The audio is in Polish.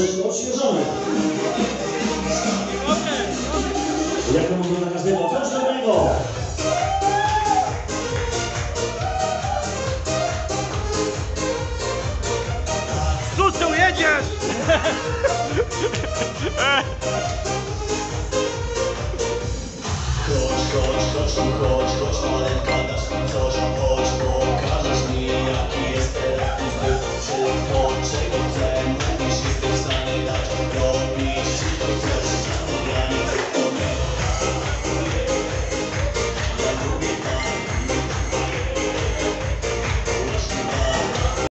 troszeczkę odświeżony. Jak to mówią na każdego? Coś dobrego! Jedziesz! Chodź, chodź, chodź tu, chodź, chodź, maleńka, dasz Yes.